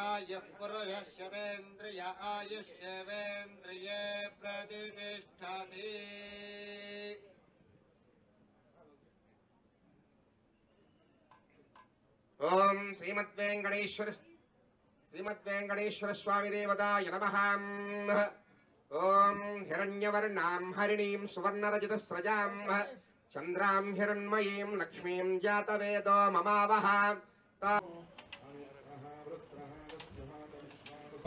कायः पुरुषः शतेन्द्रिय आयुष्यवेन्द्रिये प्रतिष्ठति ॐ श्रीमद्वेङ्कटेश्वर श्रीमद्वेङ्कटेश्वरस्वामिदेवताय नमः ॐ हिरण्यवर्णां हरिणीं सुवर्णरजतस्रजां चन्द्रां हिरण्मयीं लक्ष्मीं जातवेदो ममावः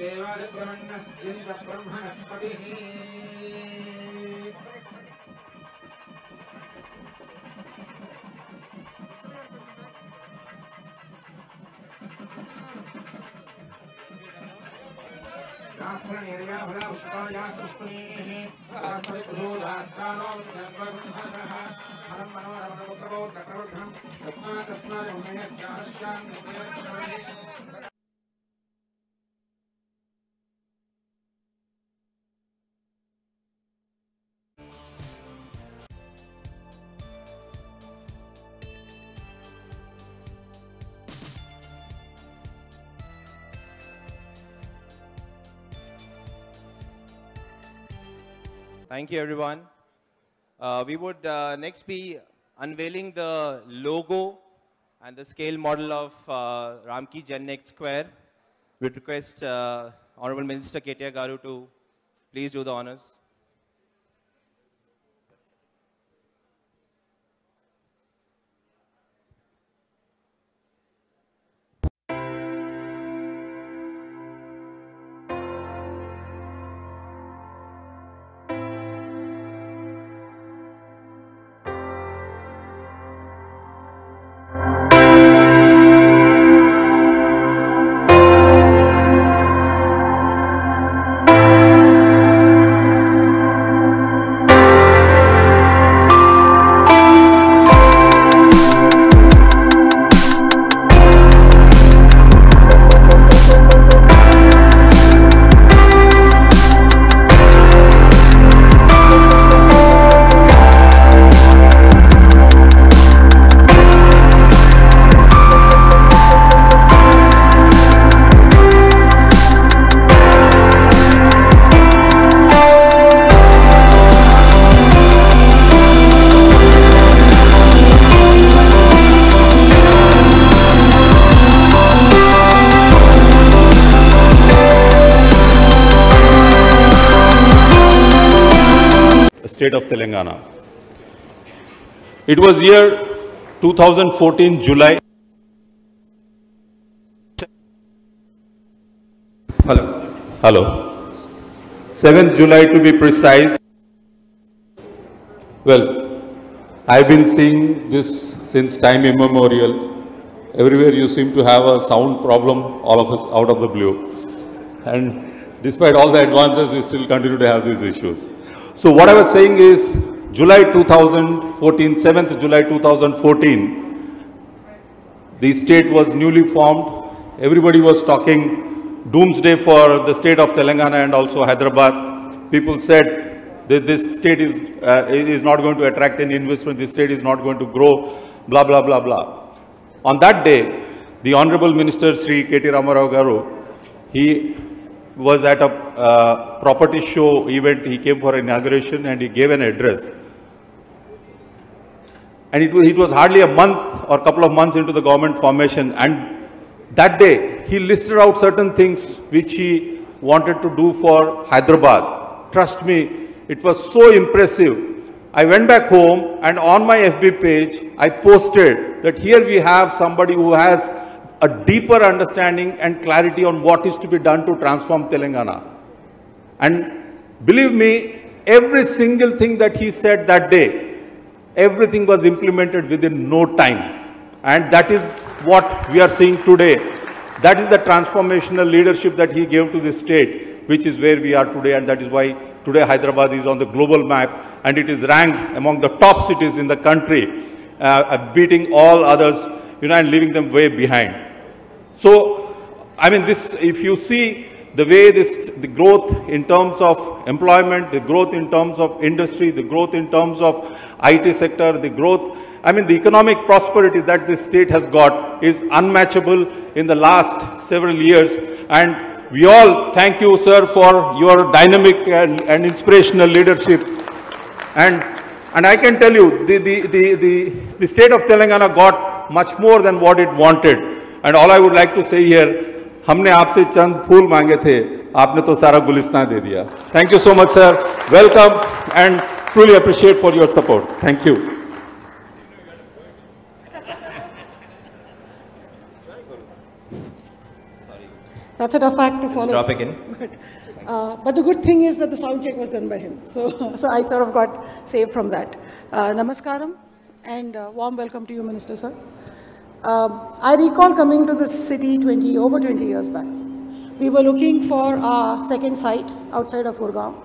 देवादिब्रह्मण्य इन्द्रब्रह्मणस्पतिः ोदास्तानोः तस्मात् तस्मात् Thank you, everyone. Uh, we would uh, next be unveiling the logo and the scale model of uh, Ramki Genext Square. We'd request uh, Honorable Minister KTR Garu to please do the honors. State of Telangana. It was year 2014 July. Hello. Hello. 7th July to be precise. Well, I've been seeing this since time immemorial. Everywhere you seem to have a sound problem, all of us out of the blue. And despite all the advances, we still continue to have these issues. So what I was saying is, July 2014, 7th July 2014, the state was newly formed. Everybody was talking doomsday for the state of Telangana and also Hyderabad. People said that this state is, uh, is not going to attract any investment, this state is not going to grow, blah, blah, blah, blah. On that day, the Honorable Minister Sri K.T. Ramarao Garu, he was at a uh, property show event, he came for inauguration and he gave an address. And it was, it was hardly a month or couple of months into the government formation. And that day, he listed out certain things which he wanted to do for Hyderabad. Trust me, it was so impressive. I went back home and on my FB page, I posted that here we have somebody who has a deeper understanding and clarity on what is to be done to transform Telangana. And believe me, every single thing that he said that day, everything was implemented within no time. And that is what we are seeing today. That is the transformational leadership that he gave to the state, which is where we are today. And that is why today Hyderabad is on the global map and it is ranked among the top cities in the country, uh, uh, beating all others, you know, and leaving them way behind. So, I mean, this, if you see the way this, the growth in terms of employment, the growth in terms of industry, the growth in terms of IT sector, the growth, I mean, the economic prosperity that this state has got is unmatchable in the last several years. And we all thank you, sir, for your dynamic and, and inspirational leadership. And, and I can tell you, the, the, the, the, the state of Telangana got much more than what it wanted. And all I would like to say here, हमने आपसे चंद फूल मांगे थे आपने तो सारा गुलिस्तान दे दिया thank you so much sir welcome and truly appreciate for your support thank you That's a tough act to follow. Drop again. But, uh, but the good thing is that the sound check was done by him. So, so I sort of got saved from that. Uh, namaskaram and uh, warm welcome to you, Minister Sir. Um, I recall coming to this city 20, over 20 years back. We were looking for our second site outside of Gurgaon.